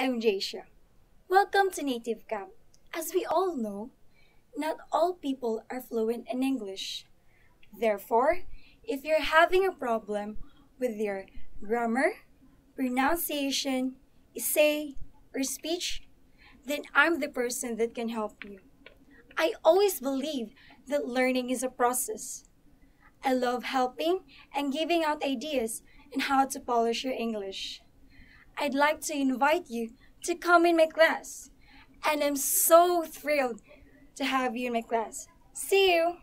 I'm Jaisha. Welcome to Native Camp. As we all know, not all people are fluent in English. Therefore, if you're having a problem with your grammar, pronunciation, essay, or speech, then I'm the person that can help you. I always believe that learning is a process. I love helping and giving out ideas on how to polish your English. I'd like to invite you to come in my class, and I'm so thrilled to have you in my class. See you!